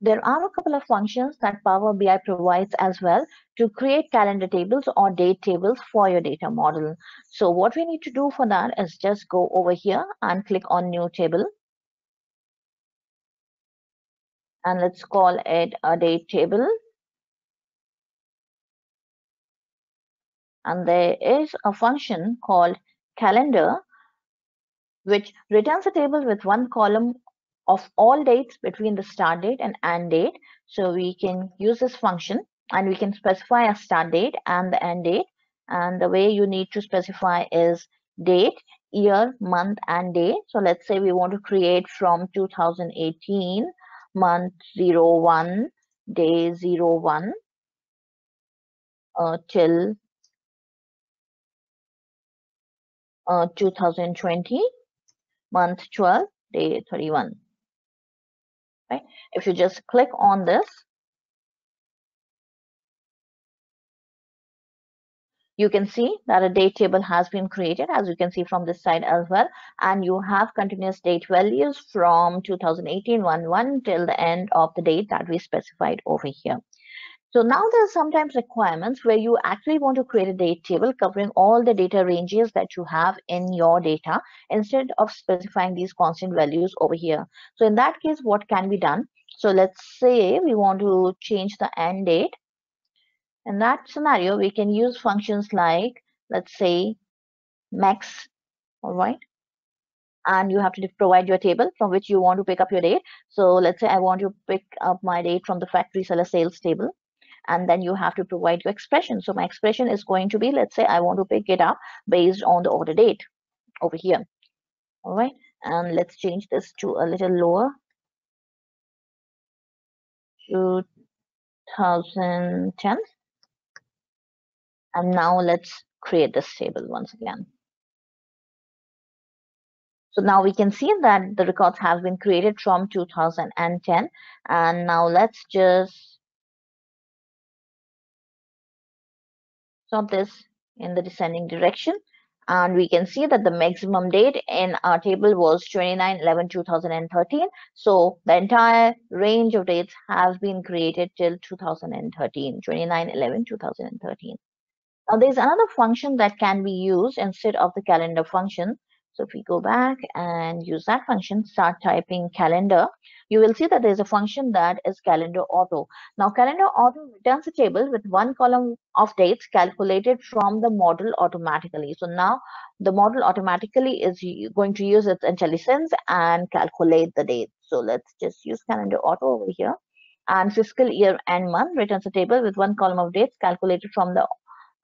there are a couple of functions that Power BI provides as well to create calendar tables or date tables for your data model. So what we need to do for that is just go over here and click on new table. And let's call it a date table. And there is a function called calendar which returns a table with one column of all dates between the start date and end date. So we can use this function and we can specify a start date and the end date. And the way you need to specify is date, year, month, and day. So let's say we want to create from 2018, month 01, day 01, uh, till uh, 2020, month 12, day 31 right? If you just click on this, you can see that a date table has been created as you can see from this side as well and you have continuous date values from 2018 1 1 till the end of the date that we specified over here so now there's sometimes requirements where you actually want to create a date table covering all the data ranges that you have in your data instead of specifying these constant values over here. So in that case, what can be done? So let's say we want to change the end date. In that scenario, we can use functions like, let's say, max, all right? and you have to provide your table from which you want to pick up your date. So let's say I want to pick up my date from the FactResellerSales table and then you have to provide your expression. So my expression is going to be, let's say I want to pick it up based on the order date over here. All right, and let's change this to a little lower. 2010. And now let's create this table once again. So now we can see that the records have been created from 2010. And now let's just sort this in the descending direction. And we can see that the maximum date in our table was 29 11 2013 so the entire range of dates has been created till 2013 29 11 2013 now there's another function that can be used instead of the calendar function so if we go back and use that function, start typing calendar, you will see that there's a function that is calendar auto. Now calendar auto returns a table with one column of dates calculated from the model automatically. So now the model automatically is going to use its IntelliSense and calculate the date. So let's just use calendar auto over here. And fiscal year and month returns a table with one column of dates calculated from the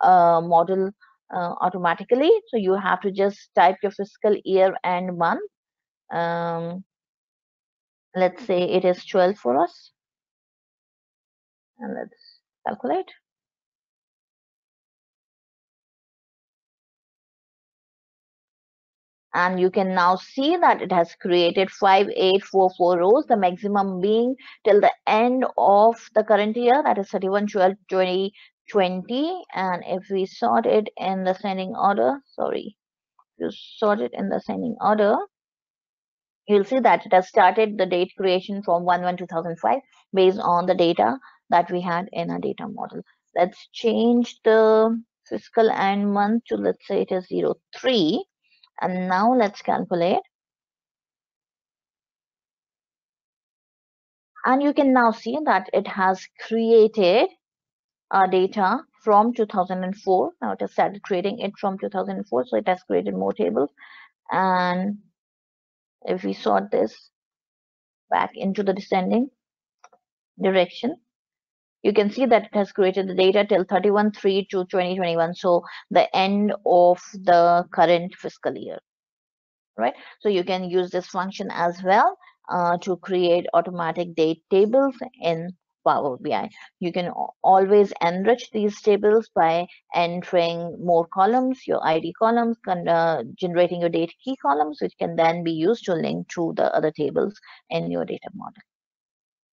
uh, model uh, automatically. So you have to just type your fiscal year and month. Um, let's say it is 12 for us. And let's calculate. and you can now see that it has created 5844 rows the maximum being till the end of the current year that is 31 12 20 20 and if we sort it in the ascending order sorry you sort it in the ascending order you'll see that it has started the date creation from 1 1 2005 based on the data that we had in our data model. Let's change the fiscal and month to let's say it is 03 and now let's calculate. And you can now see that it has created data from 2004. Now it has started creating it from 2004, so it has created more tables. And if we sort this back into the descending direction, you can see that it has created the data till 31 3 to 2021 so the end of the current fiscal year right so you can use this function as well uh, to create automatic date tables in Power BI. You can always enrich these tables by entering more columns, your ID columns, and uh, generating your data key columns, which can then be used to link to the other tables in your data model.